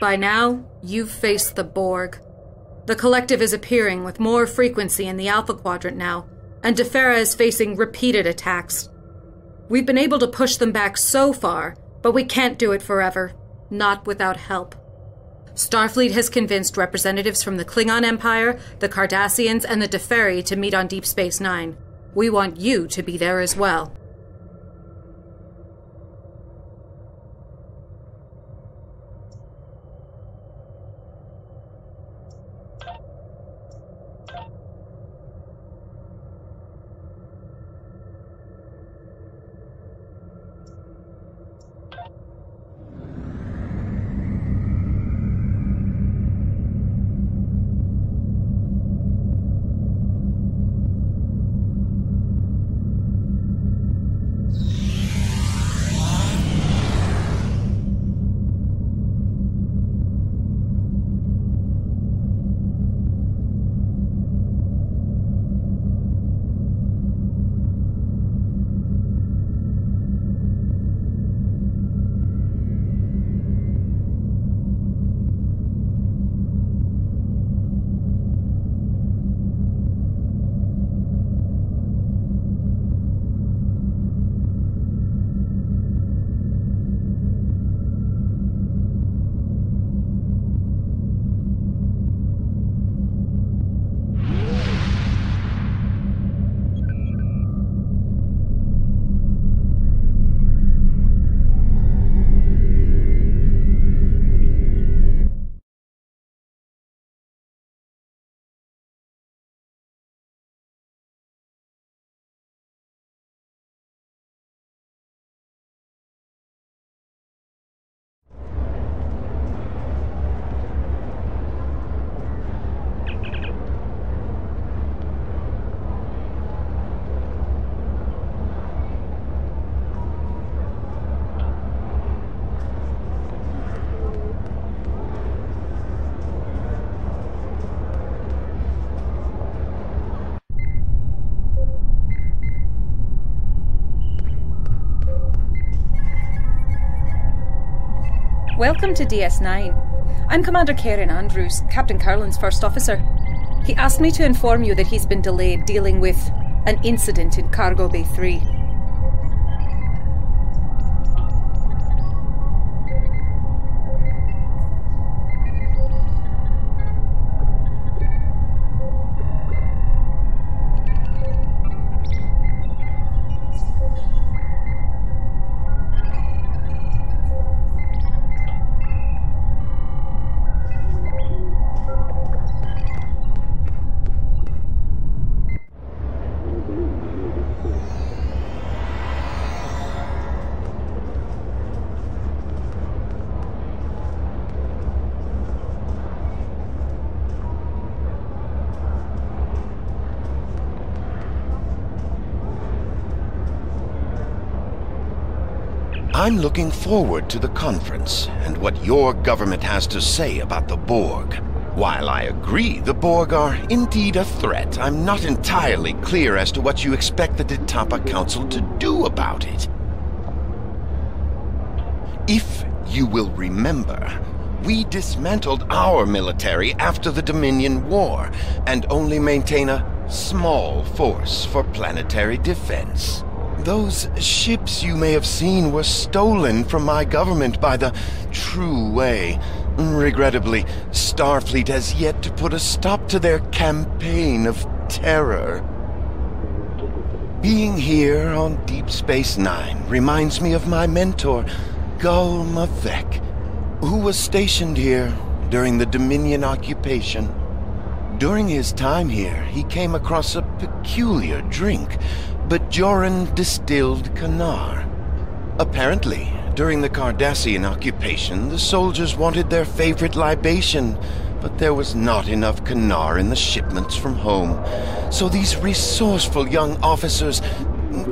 By now, you've faced the Borg. The Collective is appearing with more frequency in the Alpha Quadrant now, and Defera is facing repeated attacks. We've been able to push them back so far, but we can't do it forever, not without help. Starfleet has convinced representatives from the Klingon Empire, the Cardassians, and the Deferi to meet on Deep Space Nine. We want you to be there as well. Welcome to DS9. I'm Commander Karen Andrews, Captain Kurland's first officer. He asked me to inform you that he's been delayed dealing with an incident in Cargo Bay 3. I'm looking forward to the conference and what your government has to say about the Borg. While I agree the Borg are indeed a threat, I'm not entirely clear as to what you expect the Detapa Council to do about it. If you will remember, we dismantled our military after the Dominion War and only maintain a small force for planetary defense. Those ships you may have seen were stolen from my government by the True Way. Regrettably, Starfleet has yet to put a stop to their campaign of terror. Being here on Deep Space Nine reminds me of my mentor, Gul Mavek, who was stationed here during the Dominion occupation. During his time here, he came across a peculiar drink Bajoran distilled kanar. Apparently, during the Cardassian occupation, the soldiers wanted their favorite libation, but there was not enough kanar in the shipments from home. So these resourceful young officers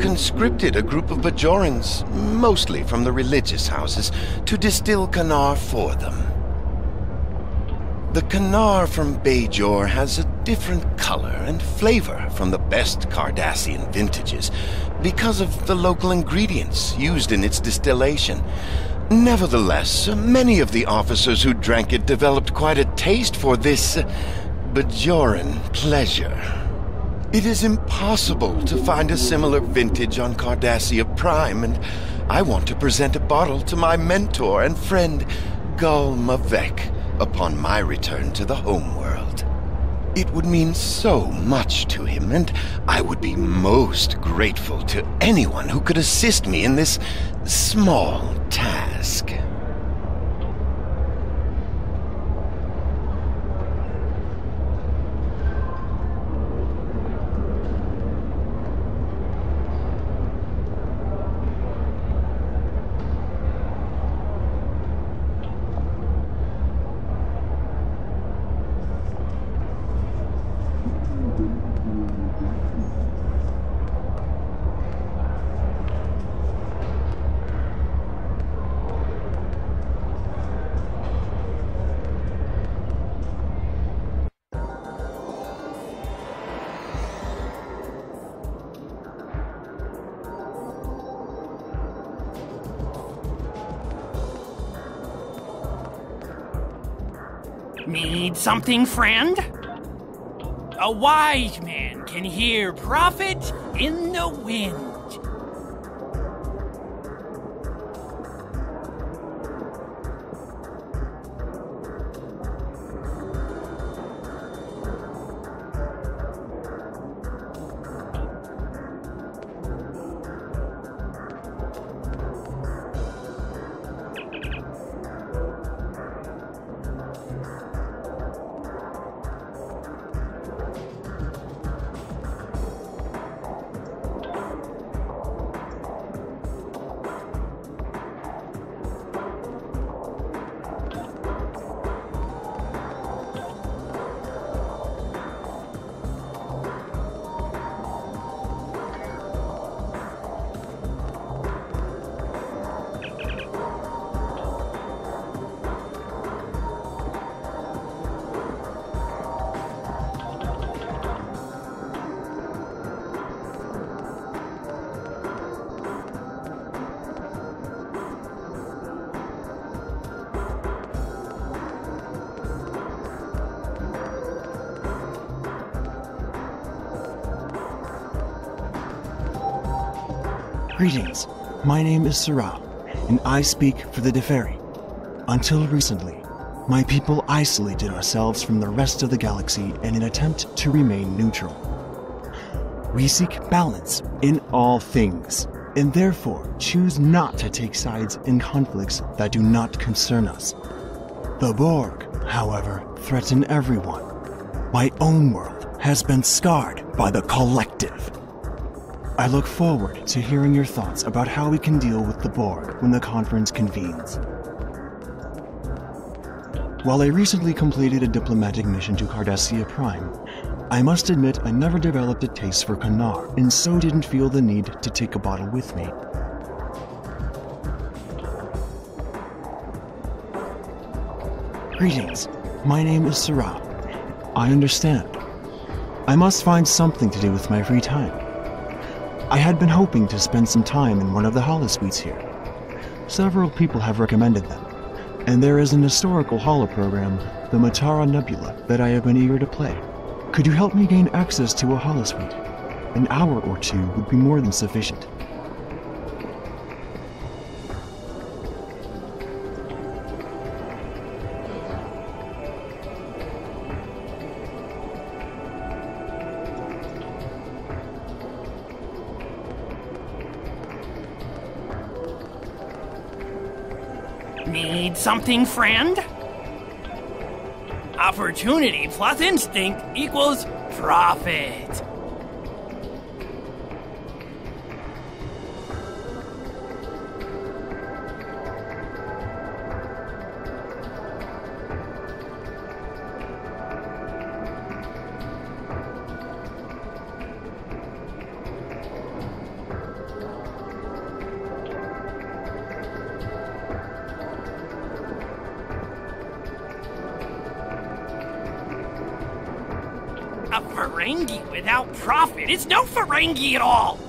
conscripted a group of Bajorans, mostly from the religious houses, to distill kanar for them. The Kanar from Bajor has a different color and flavor from the best Cardassian vintages because of the local ingredients used in its distillation. Nevertheless, many of the officers who drank it developed quite a taste for this uh, Bajoran pleasure. It is impossible to find a similar vintage on Cardassia Prime, and I want to present a bottle to my mentor and friend, Gul Mavek, upon my return to the homeworld. It would mean so much to him, and I would be most grateful to anyone who could assist me in this small task. Something, friend? A wise man can hear profit in the wind. Greetings. My name is Sarah, and I speak for the Deferi. Until recently, my people isolated ourselves from the rest of the galaxy in an attempt to remain neutral. We seek balance in all things, and therefore choose not to take sides in conflicts that do not concern us. The Borg, however, threaten everyone. My own world has been scarred by the Collective. I look forward to hearing your thoughts about how we can deal with the Borg when the conference convenes. While I recently completed a diplomatic mission to Cardassia Prime, I must admit I never developed a taste for Kanar, and so didn't feel the need to take a bottle with me. Greetings. My name is Sarah. I understand. I must find something to do with my free time. I had been hoping to spend some time in one of the holosuites here. Several people have recommended them, and there is an historical holo program, the Matara Nebula, that I have been eager to play. Could you help me gain access to a holosuite? An hour or two would be more than sufficient. Something, friend? Opportunity plus instinct equals profit. Ferengi at all!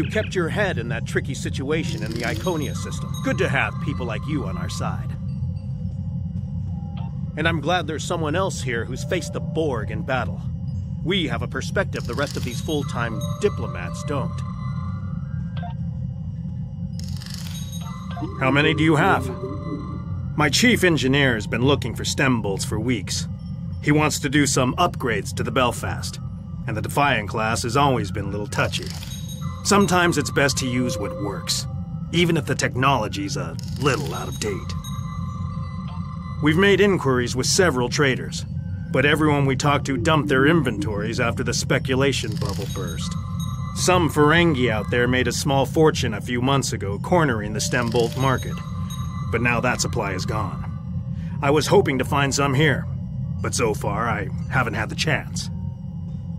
You kept your head in that tricky situation in the Iconia system. Good to have people like you on our side. And I'm glad there's someone else here who's faced the Borg in battle. We have a perspective the rest of these full time diplomats don't. How many do you have? My chief engineer has been looking for stem bolts for weeks. He wants to do some upgrades to the Belfast, and the Defiant class has always been a little touchy. Sometimes it's best to use what works, even if the technology's a little out of date. We've made inquiries with several traders, but everyone we talked to dumped their inventories after the speculation bubble burst. Some Ferengi out there made a small fortune a few months ago cornering the stem bolt market, but now that supply is gone. I was hoping to find some here, but so far I haven't had the chance.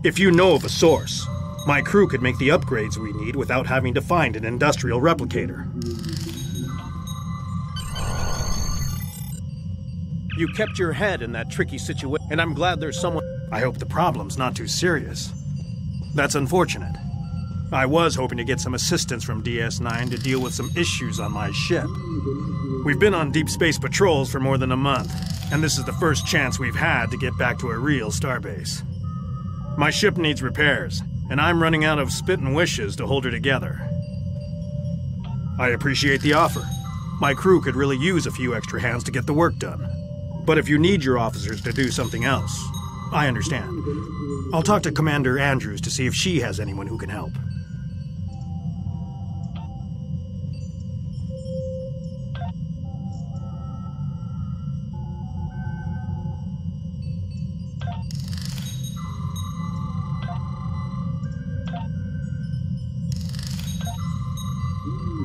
If you know of a source, my crew could make the upgrades we need without having to find an industrial replicator. You kept your head in that tricky situation, and I'm glad there's someone. I hope the problem's not too serious. That's unfortunate. I was hoping to get some assistance from DS9 to deal with some issues on my ship. We've been on deep space patrols for more than a month, and this is the first chance we've had to get back to a real starbase. My ship needs repairs, and I'm running out of spit and wishes to hold her together. I appreciate the offer. My crew could really use a few extra hands to get the work done. But if you need your officers to do something else, I understand. I'll talk to Commander Andrews to see if she has anyone who can help.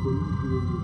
This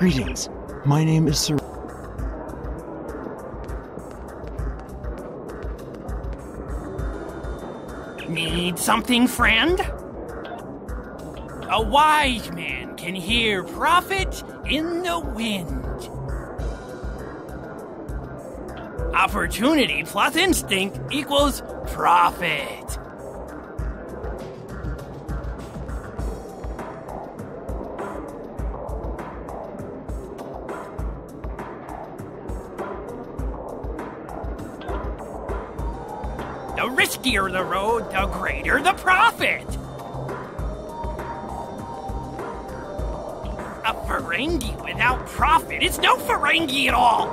Greetings. My name is Sir. Need something, friend? A wise man can hear profit in the wind. Opportunity plus instinct equals profit. The riskier the road, the greater the profit. A Ferengi without profit is no Ferengi at all.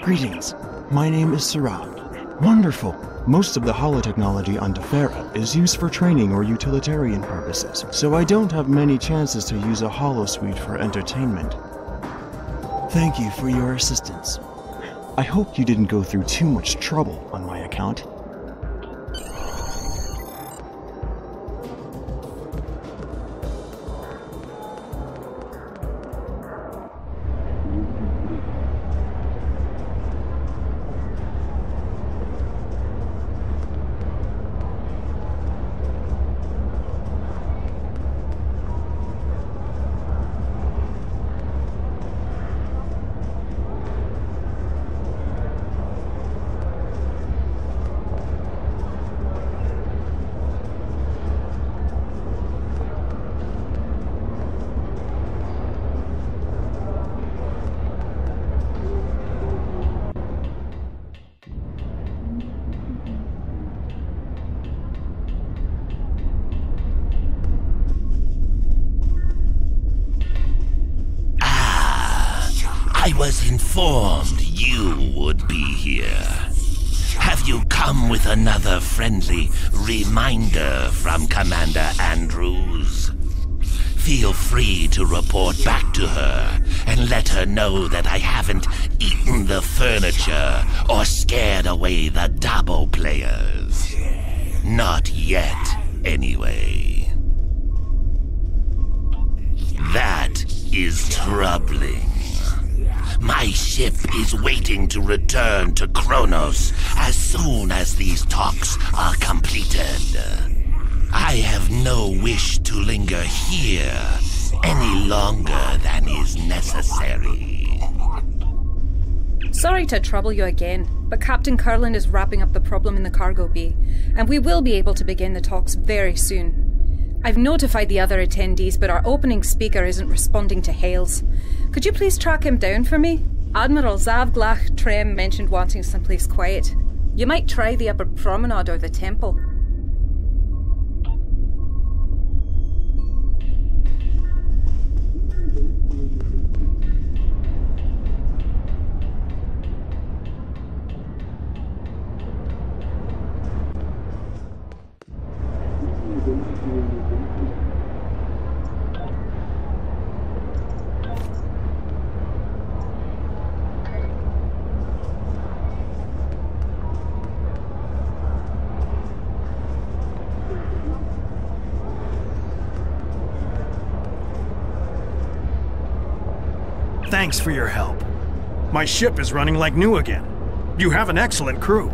Greetings. My name is Sarah. Wonderful. Most of the holotechnology on Defera is used for training or utilitarian purposes, so I don't have many chances to use a holosuite for entertainment. Thank you for your assistance. I hope you didn't go through too much trouble on my account. Was informed you would be here. Have you come with another friendly reminder from Commander Andrews? Feel free to report back to her and let her know that I haven't eaten the furniture or scared away the Dabo players. Not yet, anyway. That is troubling. My ship is waiting to return to Kronos as soon as these talks are completed. I have no wish to linger here any longer than is necessary. Sorry to trouble you again, but Captain Kurland is wrapping up the problem in the cargo bay, and we will be able to begin the talks very soon. I've notified the other attendees, but our opening speaker isn't responding to hails. Could you please track him down for me? Admiral Zavglach Trem mentioned wanting someplace quiet. You might try the upper promenade or the temple. Thanks for your help. My ship is running like new again. You have an excellent crew.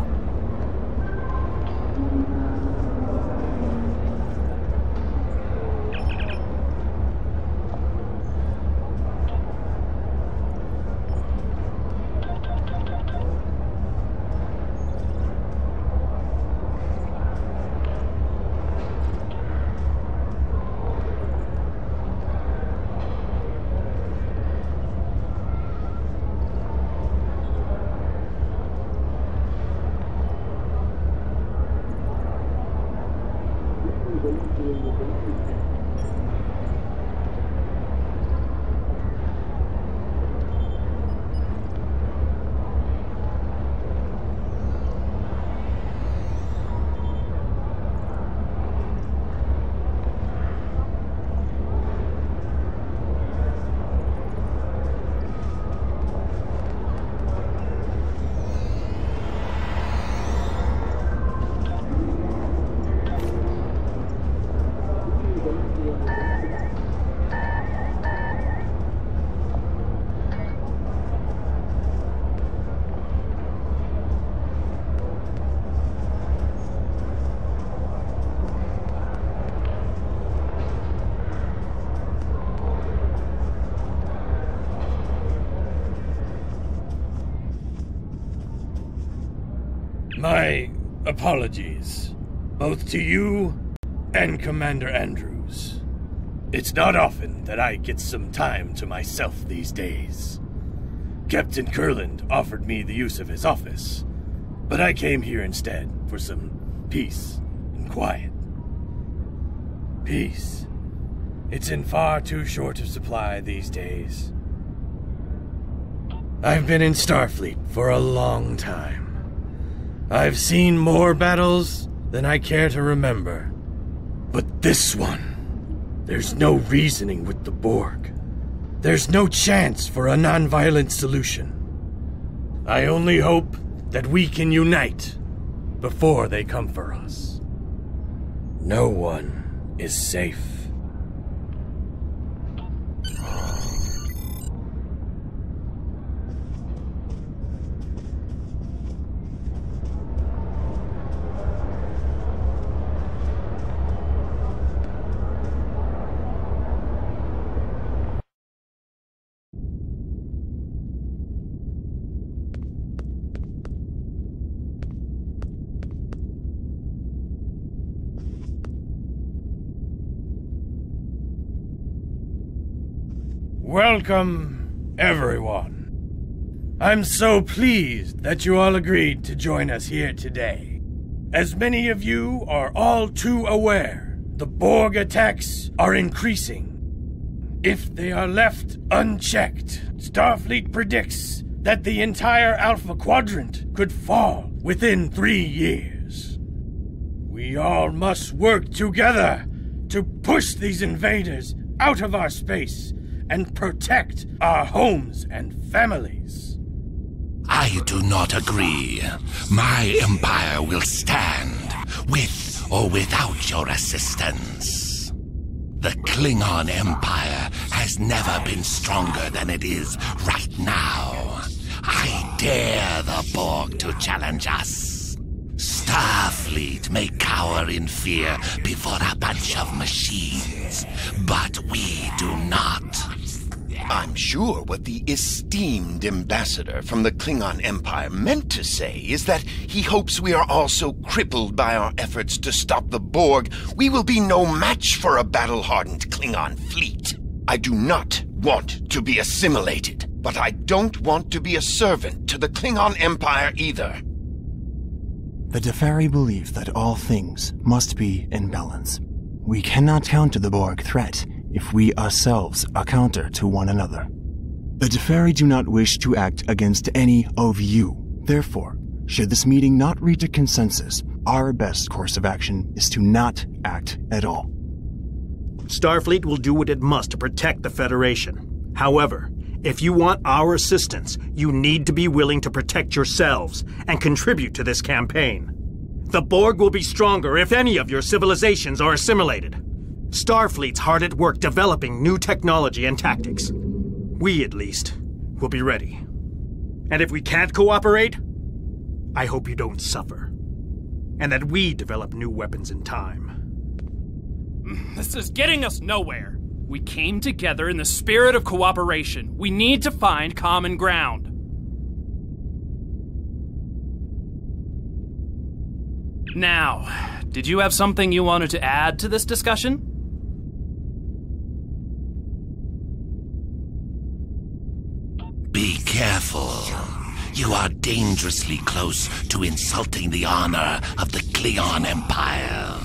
My apologies, both to you and Commander Andrews. It's not often that I get some time to myself these days. Captain Kurland offered me the use of his office, but I came here instead for some peace and quiet. Peace. It's in far too short of supply these days. I've been in Starfleet for a long time. I've seen more battles than I care to remember. But this one, there's no reasoning with the Borg. There's no chance for a non-violent solution. I only hope that we can unite before they come for us. No one is safe. Welcome, everyone. I'm so pleased that you all agreed to join us here today. As many of you are all too aware, the Borg attacks are increasing. If they are left unchecked, Starfleet predicts that the entire Alpha Quadrant could fall within three years. We all must work together to push these invaders out of our space and protect our homes and families. I do not agree. My empire will stand, with or without your assistance. The Klingon Empire has never been stronger than it is right now. I dare the Borg to challenge us. Starfleet may cower in fear before a bunch of machines, but we do not. I'm sure what the esteemed ambassador from the Klingon Empire meant to say is that he hopes we are all so crippled by our efforts to stop the Borg, we will be no match for a battle-hardened Klingon fleet. I do not want to be assimilated, but I don't want to be a servant to the Klingon Empire either. The Deferi believe that all things must be in balance. We cannot counter the Borg threat if we ourselves are counter to one another. The Deferi do not wish to act against any of you. Therefore, should this meeting not reach a consensus, our best course of action is to not act at all. Starfleet will do what it must to protect the Federation. However, if you want our assistance, you need to be willing to protect yourselves and contribute to this campaign. The Borg will be stronger if any of your civilizations are assimilated. Starfleet's hard at work developing new technology and tactics. We, at least, will be ready. And if we can't cooperate, I hope you don't suffer. And that we develop new weapons in time. Mm, this is getting us nowhere. We came together in the spirit of cooperation. We need to find common ground. Now, did you have something you wanted to add to this discussion? Be careful. You are dangerously close to insulting the honor of the Klingon Empire.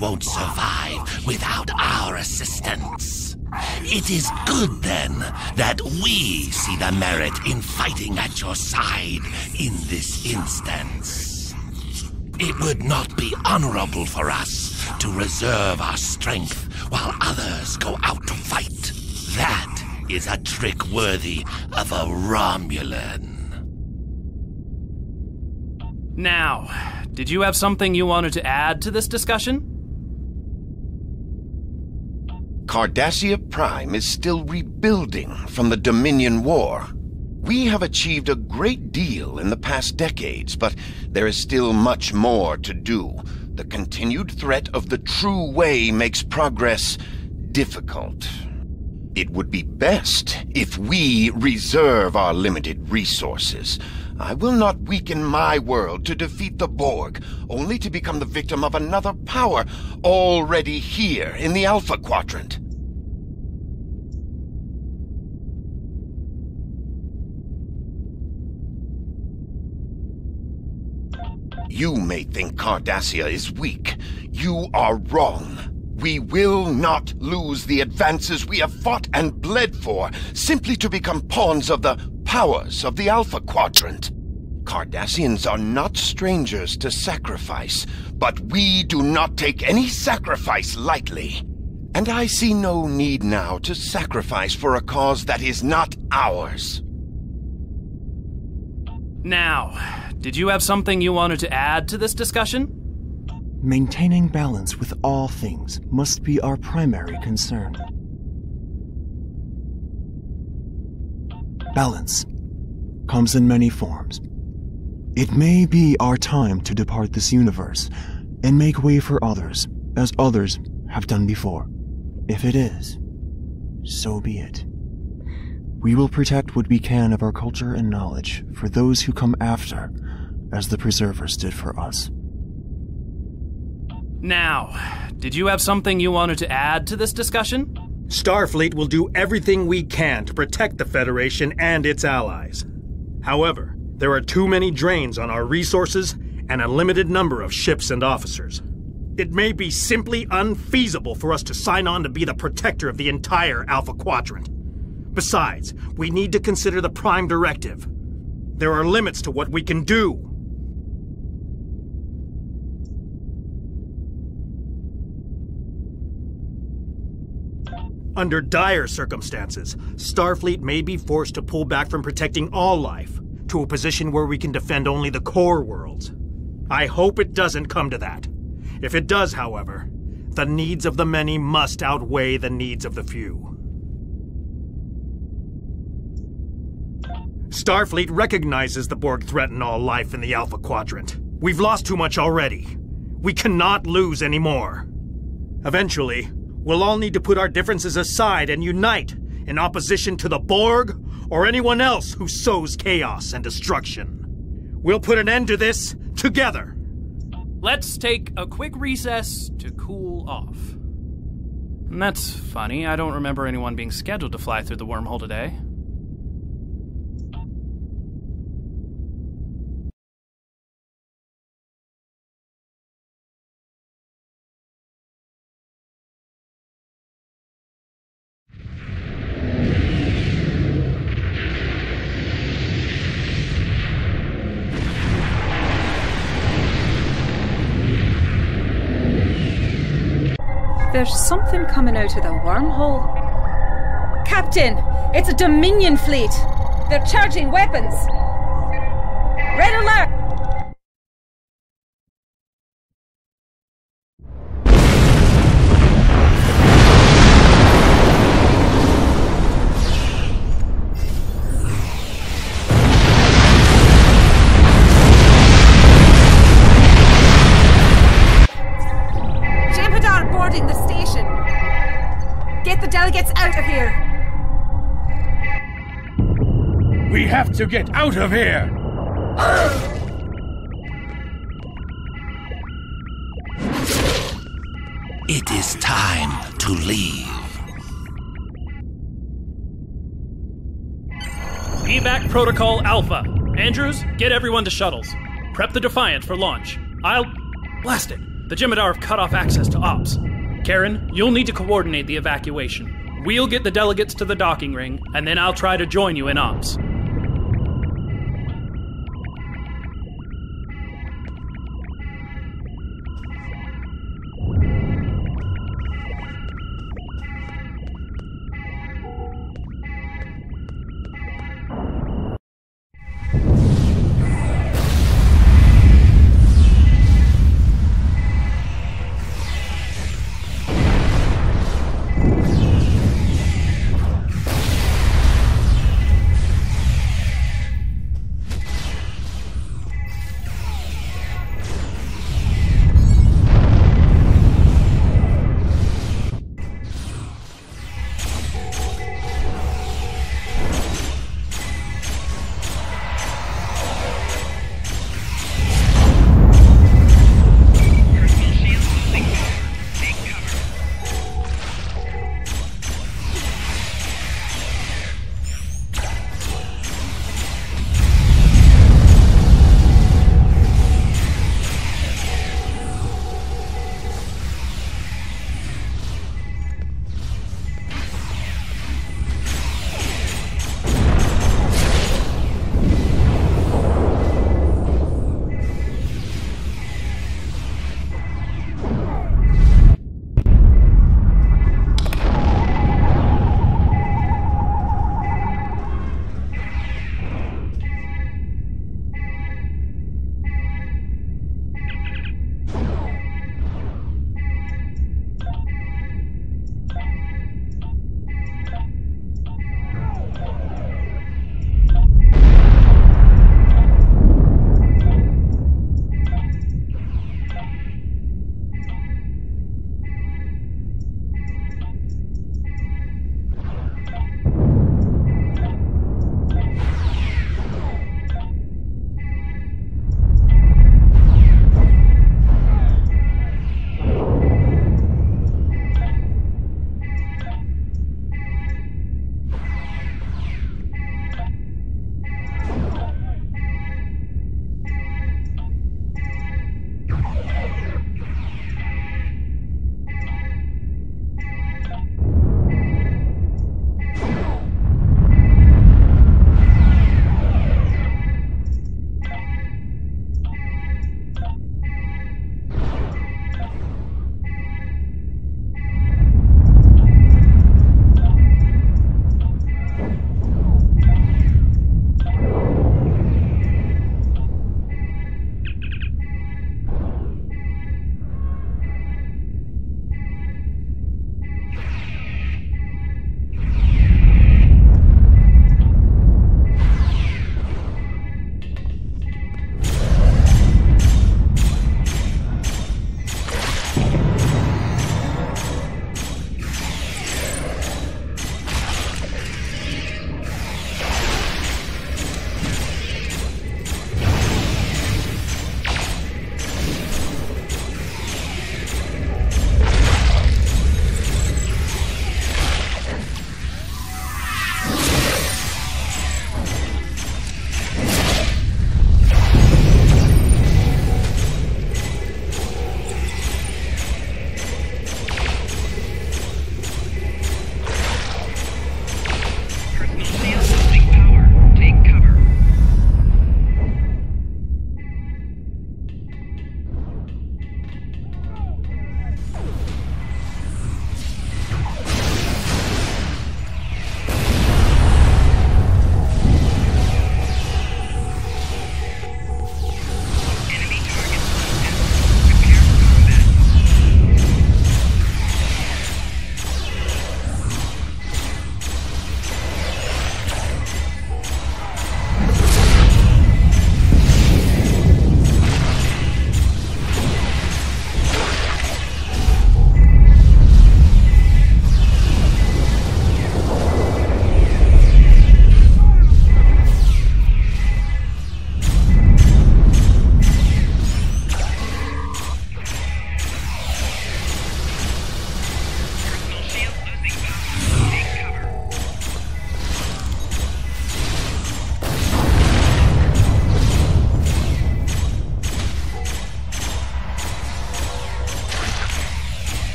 Won't survive without our assistance. It is good, then, that we see the merit in fighting at your side in this instance. It would not be honorable for us to reserve our strength while others go out to fight. That is a trick worthy of a Romulan. Now, did you have something you wanted to add to this discussion? Cardassia Prime is still rebuilding from the Dominion War. We have achieved a great deal in the past decades, but there is still much more to do. The continued threat of the true way makes progress difficult. It would be best if we reserve our limited resources. I will not weaken my world to defeat the Borg, only to become the victim of another power already here in the Alpha Quadrant. You may think Cardassia is weak. You are wrong. We will not lose the advances we have fought and bled for simply to become pawns of the powers of the Alpha Quadrant. Cardassians are not strangers to sacrifice, but we do not take any sacrifice lightly. And I see no need now to sacrifice for a cause that is not ours. Now, did you have something you wanted to add to this discussion? Maintaining balance with all things must be our primary concern. Balance comes in many forms. It may be our time to depart this universe and make way for others, as others have done before. If it is, so be it. We will protect what we can of our culture and knowledge for those who come after, as the Preservers did for us. Now, did you have something you wanted to add to this discussion? Starfleet will do everything we can to protect the Federation and its allies. However, There are too many drains on our resources and a limited number of ships and officers. It may be simply unfeasible for us to sign on to be the protector of the entire Alpha Quadrant. Besides, we need to consider the Prime Directive. There are limits to what we can do. Under dire circumstances, Starfleet may be forced to pull back from protecting all life to a position where we can defend only the core worlds. I hope it doesn't come to that. If it does, however, the needs of the many must outweigh the needs of the few. Starfleet recognizes the Borg threaten all life in the Alpha Quadrant. We've lost too much already. We cannot lose anymore. Eventually, we'll all need to put our differences aside and unite in opposition to the Borg or anyone else who sows chaos and destruction. We'll put an end to this together. Let's take a quick recess to cool off. That's funny. I don't remember anyone being scheduled to fly through the wormhole today. There's something coming out of the wormhole. Captain, it's a Dominion fleet. They're charging weapons. Red alert! To get out of here! It is time to leave. Evac Protocol Alpha. Andrews, get everyone to shuttles. Prep the Defiant for launch. I'll. Blast it! The Jem'Hadar have cut off access to ops. Karen, you'll need to coordinate the evacuation. We'll get the delegates to the docking ring, and then I'll try to join you in ops.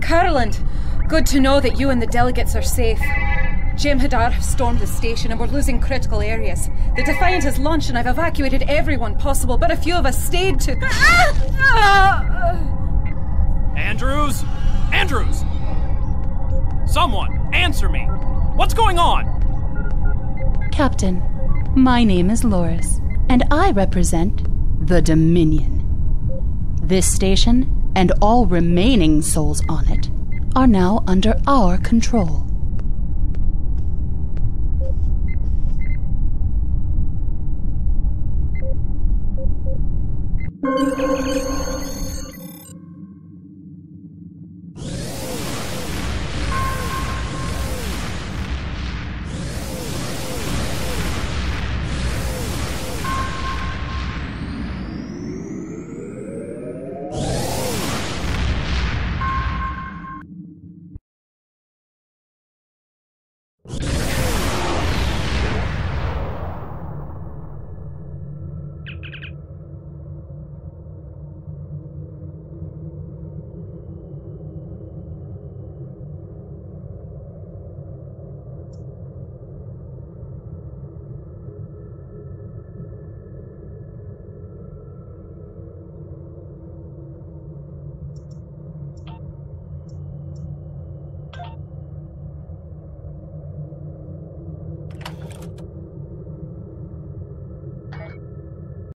Captain Kurland! Good to know that you and the delegates are safe. Jem'Hadar have stormed the station and we're losing critical areas. The Defiant has launched and I've evacuated everyone possible, but a few of us stayed to. Andrews? Andrews! Someone, answer me! What's going on? Captain, my name is Loris, and I represent the Dominion. This station and all remaining souls on it are now under our control.